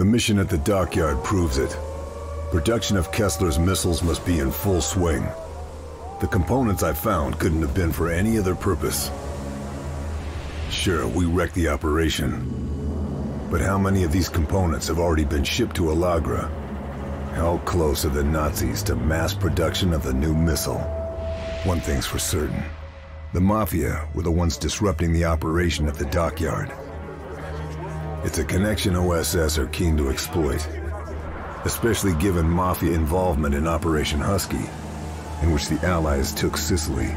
The mission at the dockyard proves it. Production of Kessler's missiles must be in full swing. The components I found couldn't have been for any other purpose. Sure, we wrecked the operation. But how many of these components have already been shipped to Allagra? How close are the Nazis to mass production of the new missile? One thing's for certain. The Mafia were the ones disrupting the operation at the dockyard. It's a connection OSS are keen to exploit. Especially given Mafia involvement in Operation Husky, in which the Allies took Sicily.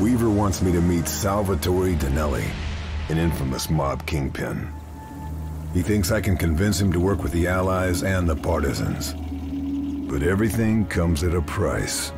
Weaver wants me to meet Salvatore Danelli, an infamous mob kingpin. He thinks I can convince him to work with the Allies and the Partisans. But everything comes at a price.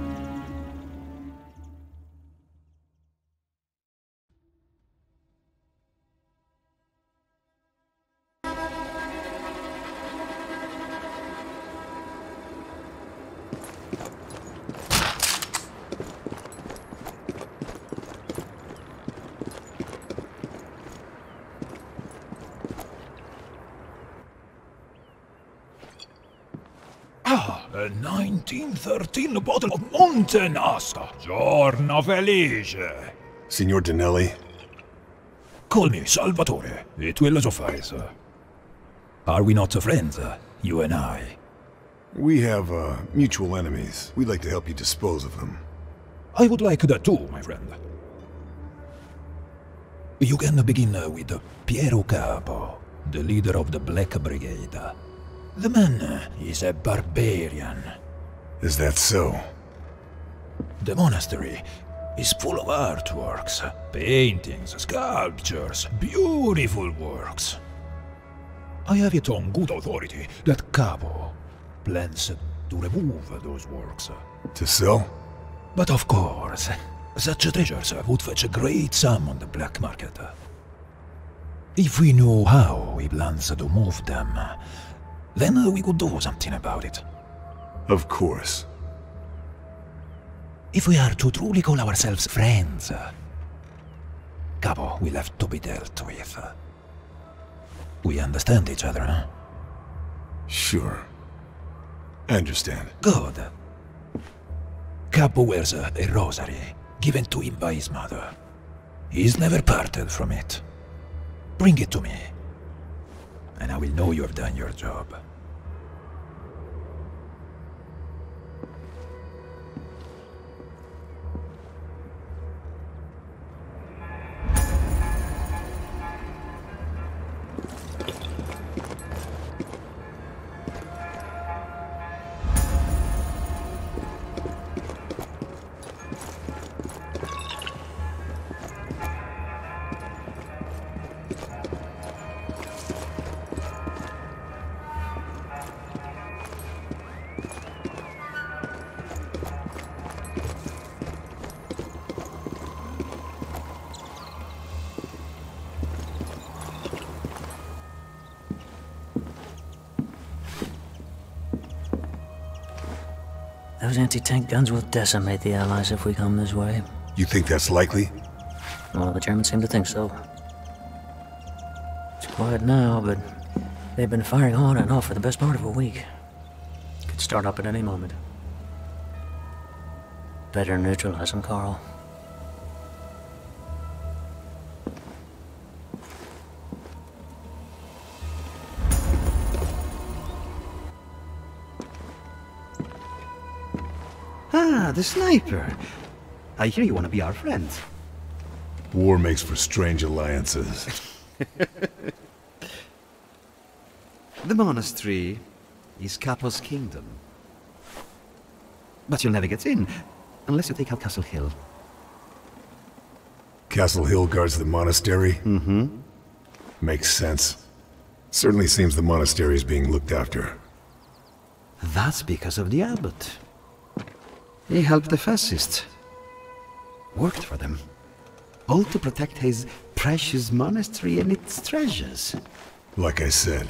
1913 bottle of Montenasca. Giorno felice. Signor Danelli, Call me Salvatore. It will suffice. Are we not friends, you and I? we have, uh, mutual enemies. We'd like to help you dispose of them. I would like that too, my friend. You can begin with Piero Capo, the leader of the Black Brigade. The man is a barbarian. Is that so? The monastery is full of artworks, paintings, sculptures, beautiful works. I have it on good authority that Capo plans to remove those works. To sell? But of course, such treasures would fetch a great sum on the black market. If we knew how he plans to move them, then we could do something about it. Of course. If we are to truly call ourselves friends, uh, Capo will have to be dealt with. We understand each other, huh? Sure. I understand. Good. Capo wears a, a rosary given to him by his mother. He's never parted from it. Bring it to me, and I will know you have done your job. Guns will decimate the Allies if we come this way. You think that's likely? Well, the Germans seem to think so. It's quiet now, but they've been firing on and off for the best part of a week. Could start up at any moment. Better neutralize them, Karl. The sniper. I hear you want to be our friend. War makes for strange alliances. The monastery is Capo's kingdom. But you'll never get in unless you take out Castle Hill. Castle Hill guards the monastery? Mm-hmm. Makes sense. Certainly seems the monastery is being looked after. That's because of the abbot. He helped the fascists. Worked for them. All to protect his precious monastery and its treasures. Like I said,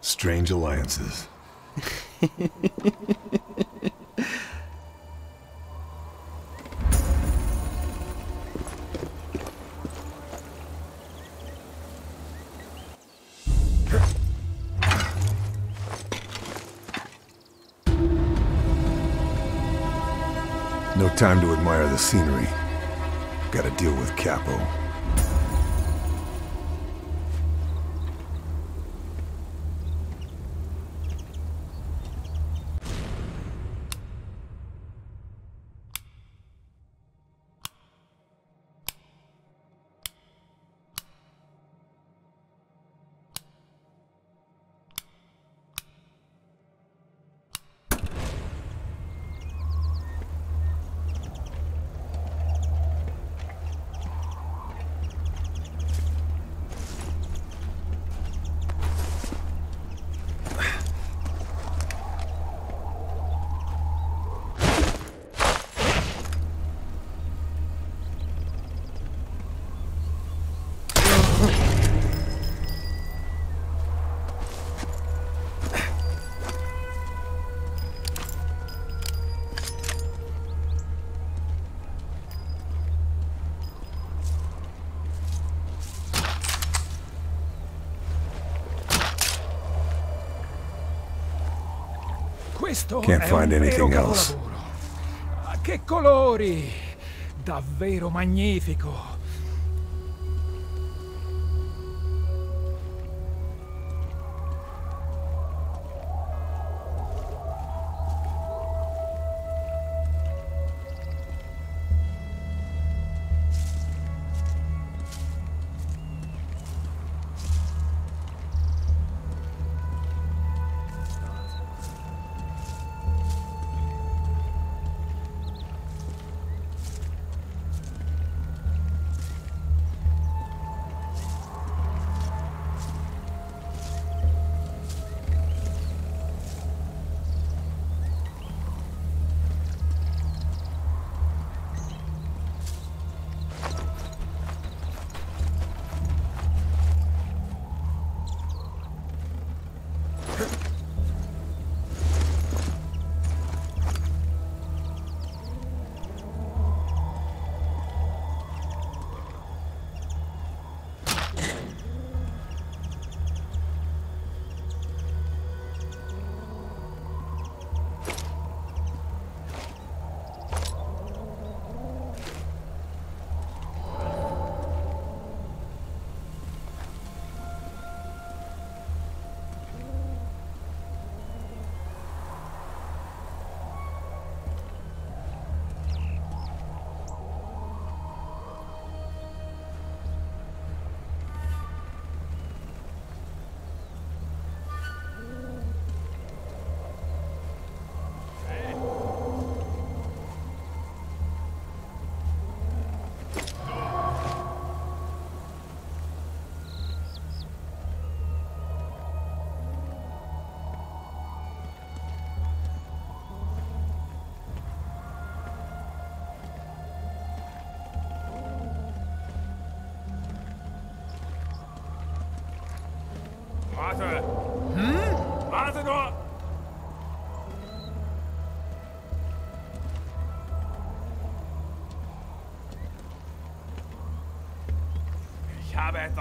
strange alliances. No time to admire the scenery. Gotta deal with Capo. Can't find anything else. Che colori! Davvero magnifico!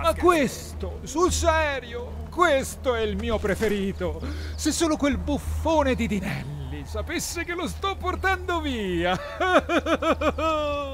Ma questo, sul serio, questo è il mio preferito. Se solo quel buffone di Dinelli sapesse che lo sto portando via.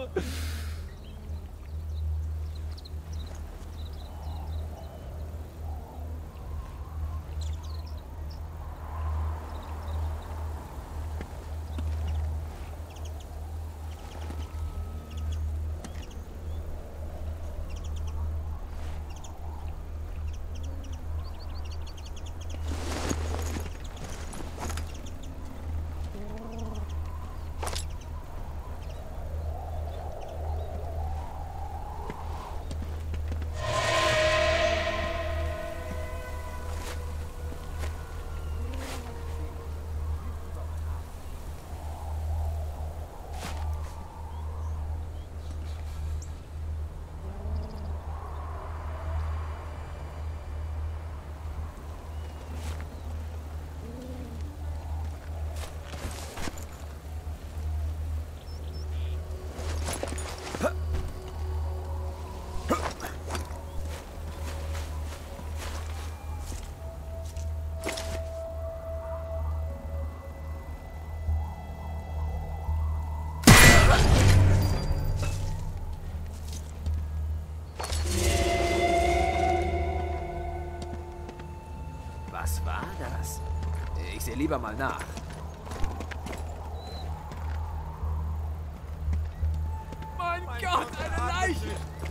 lieber mal nach. Mein, Gott, eine Leiche!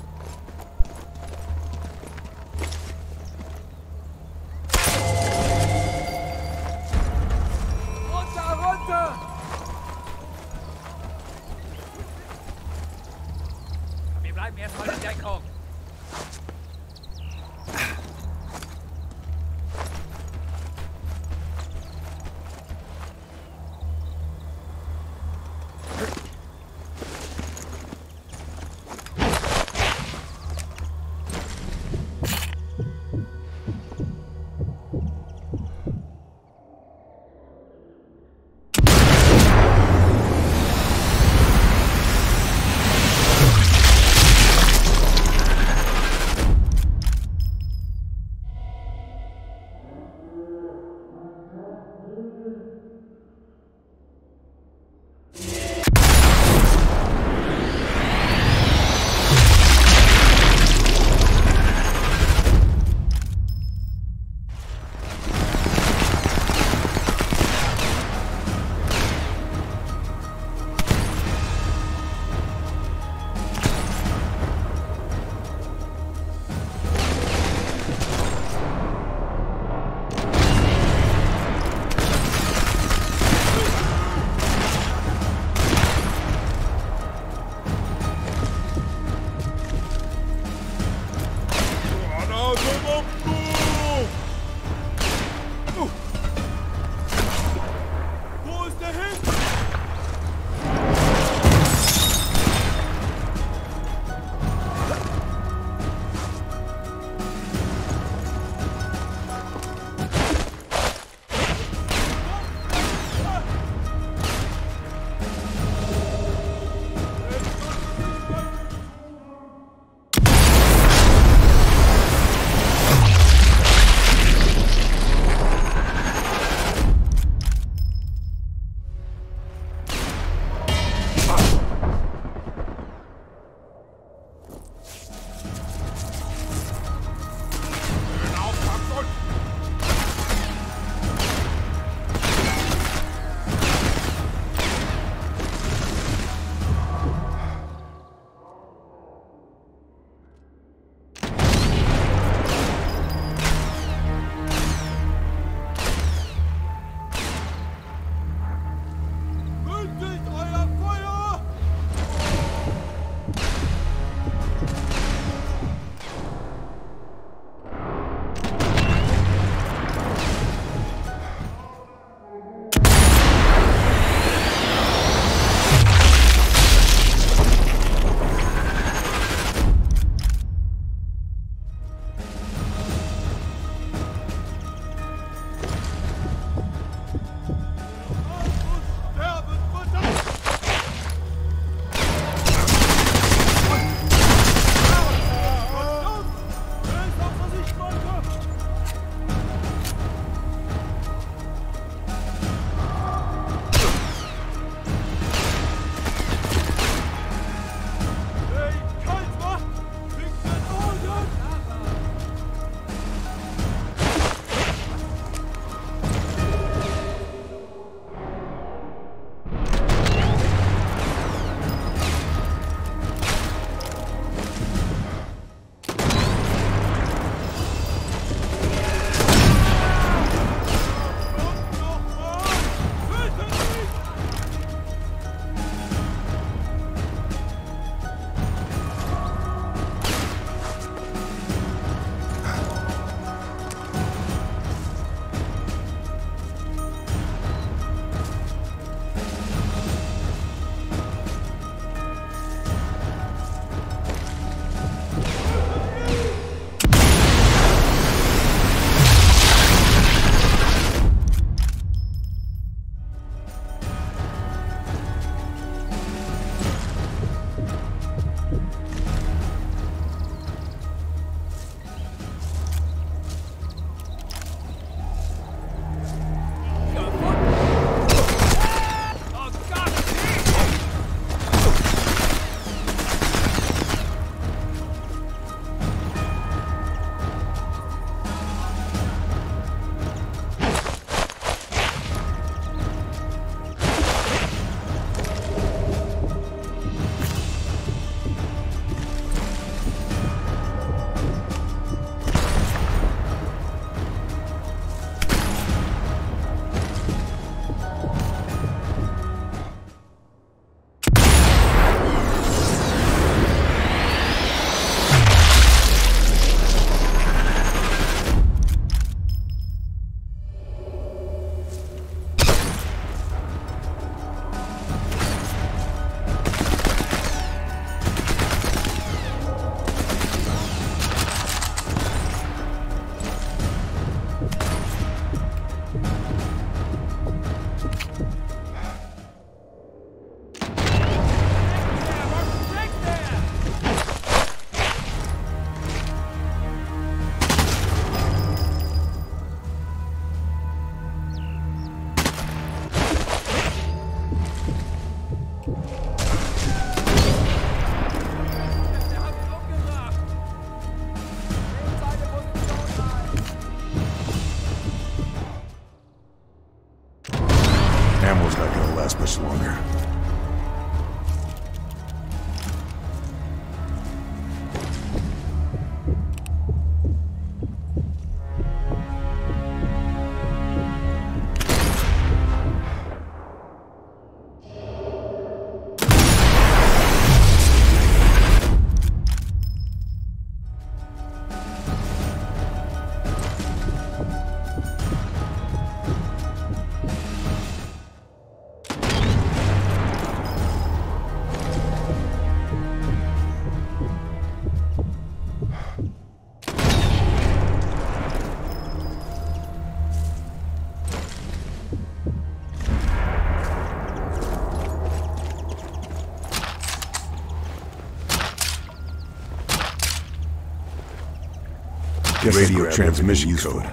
Radio transmission code.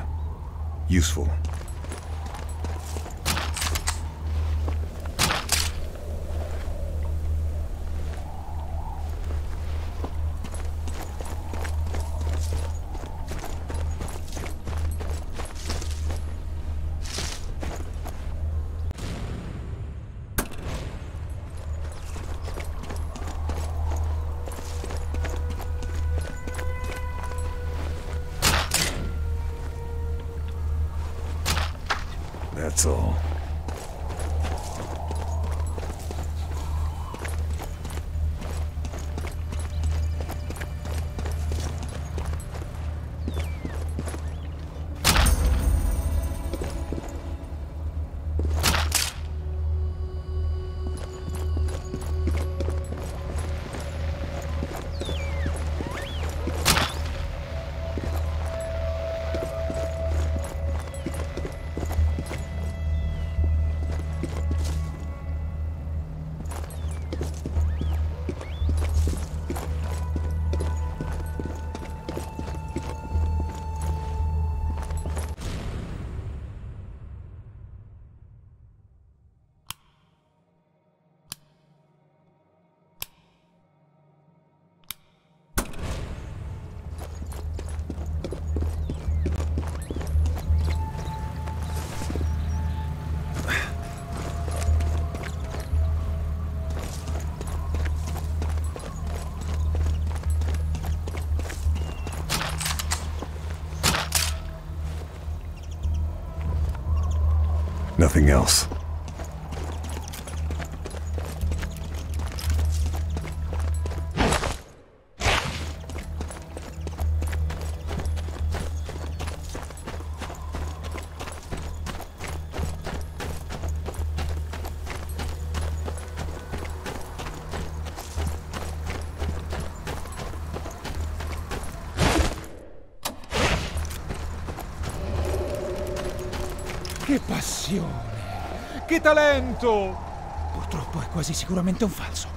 Useful. Else. Che passione! Che talento! Purtroppo è quasi sicuramente un falso.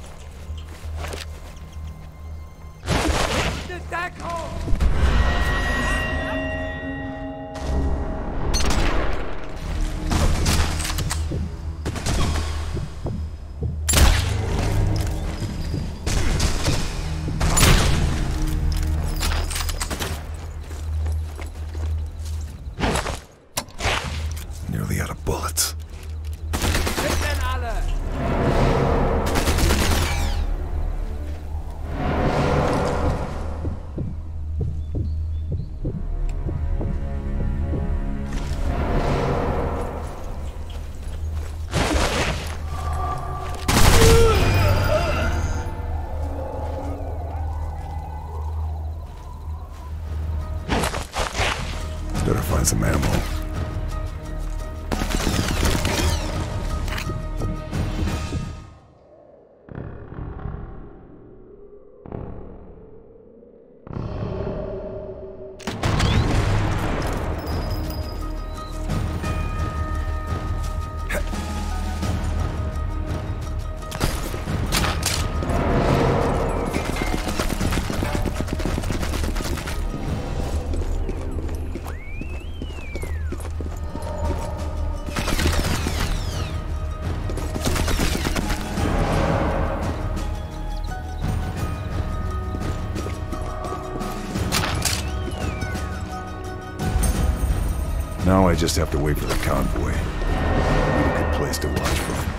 Now I just have to wait for the convoy. Good place to watch from.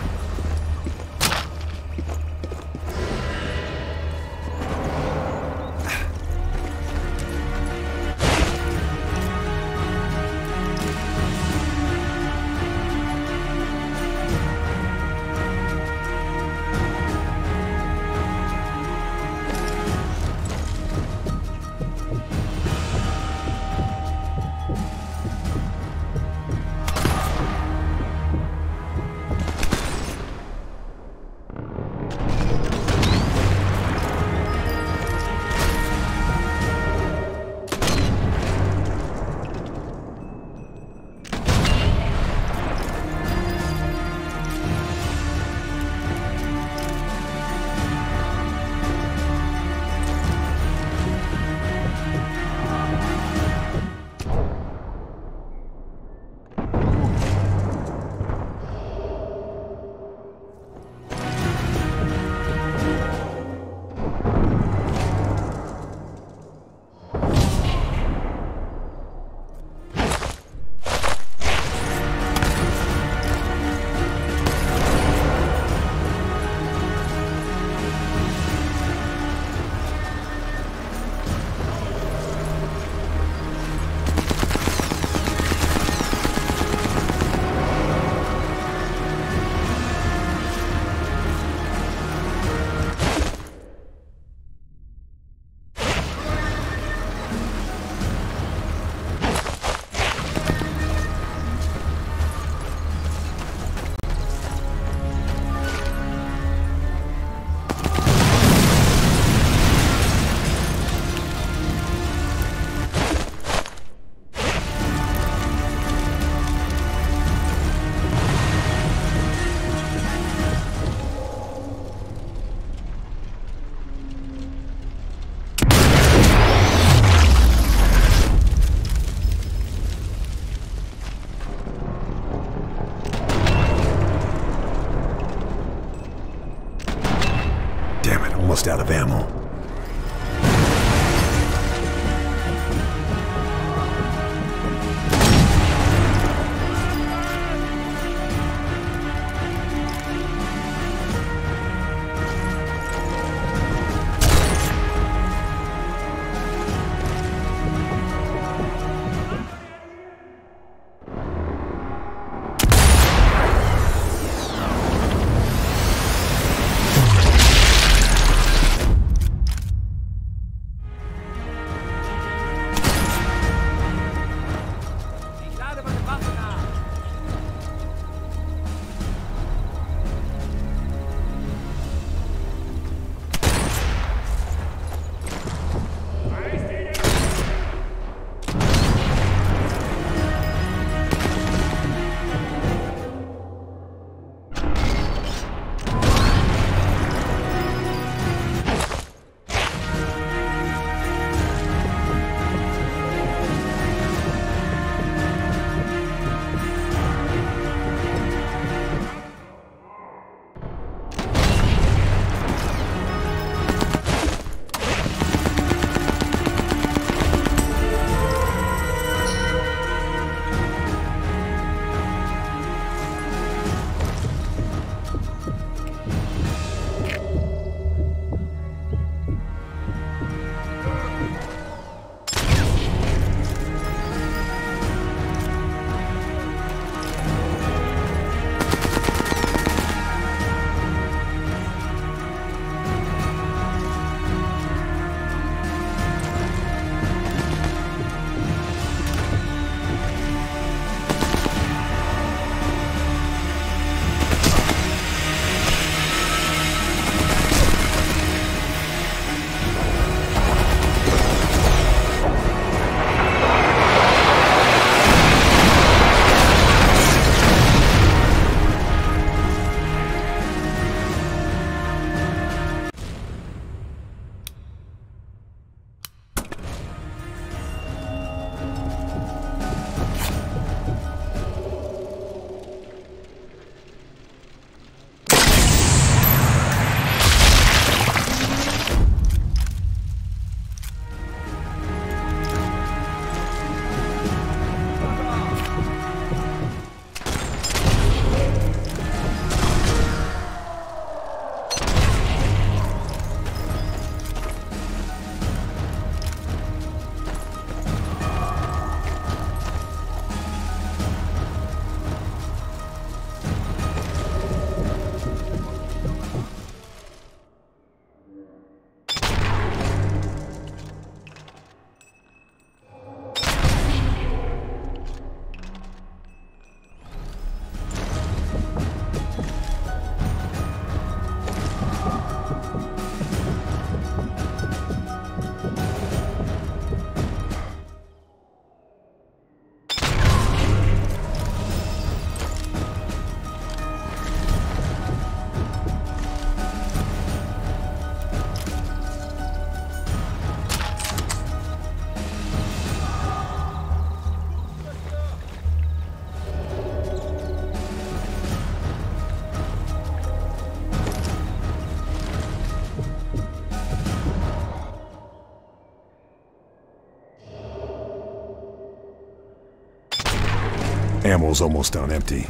Ammo's almost on empty.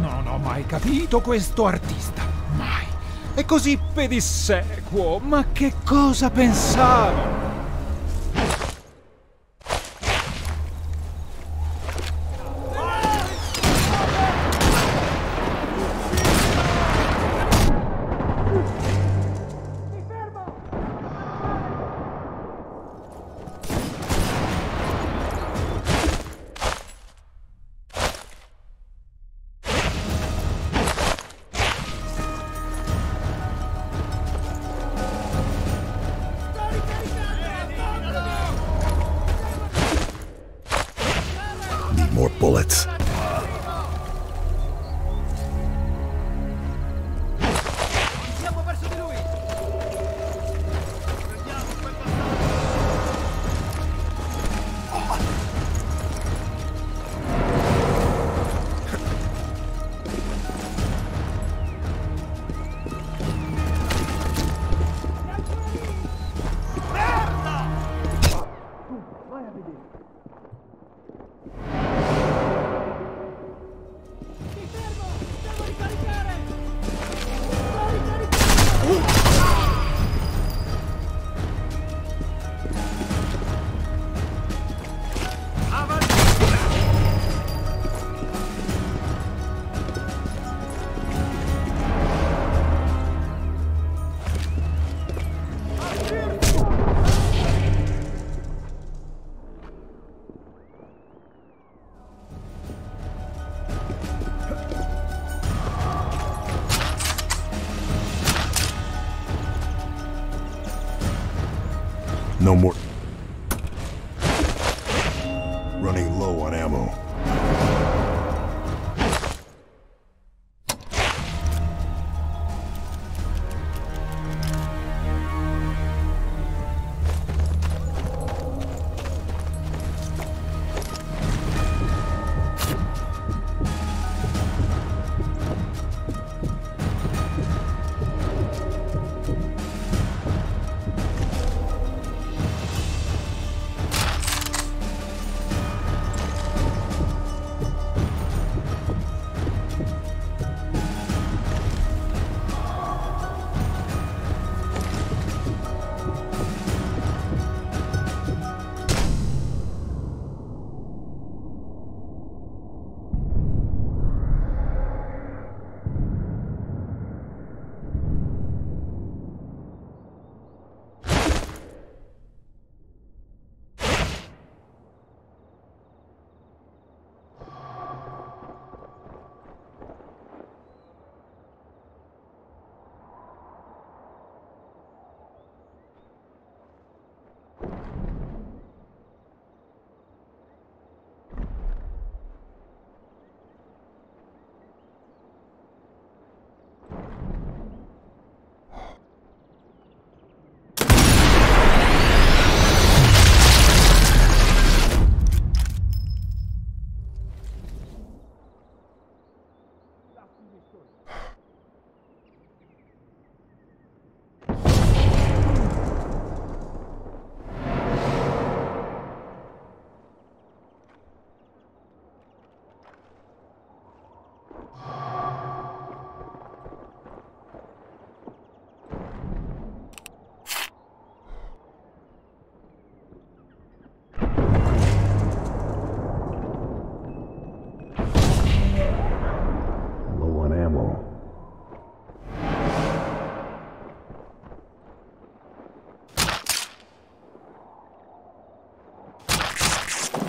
Non ho mai capito questo artista. Mai. È così pedissequo. Ma che cosa pensava?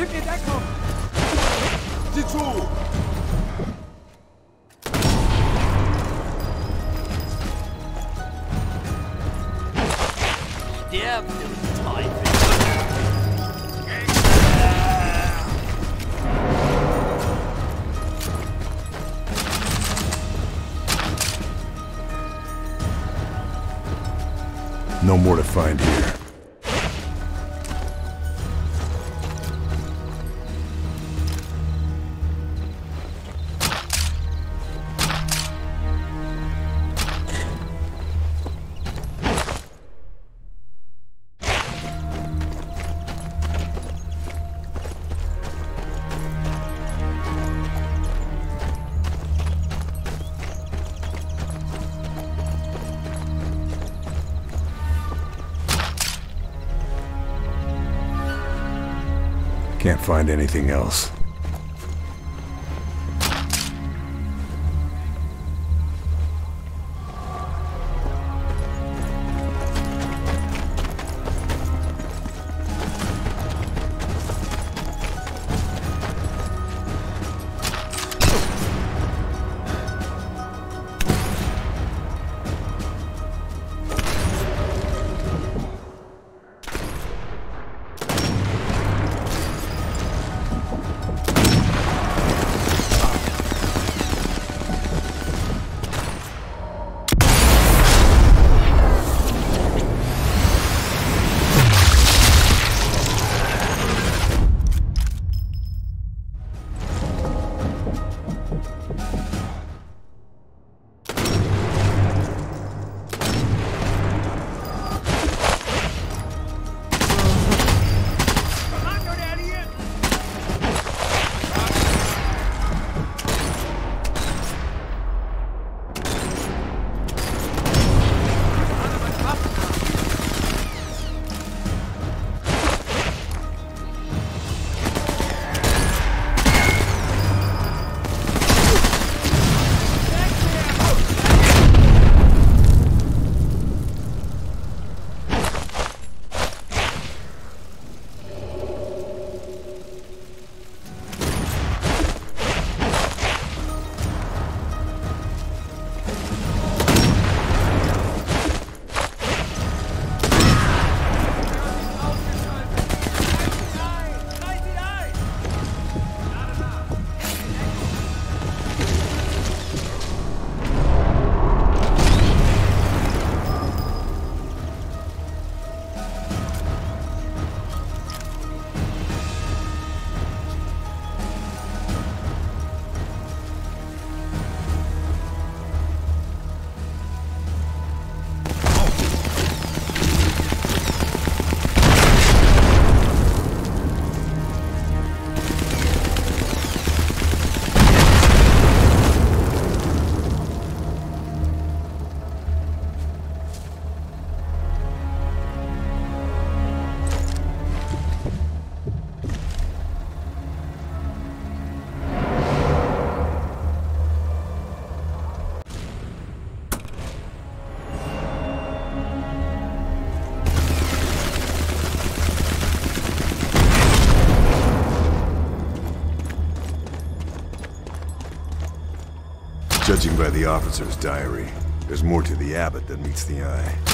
Kick in Deckung! Sieh zu! Find anything else. By the officer's diary, there's more to the abbot than meets the eye.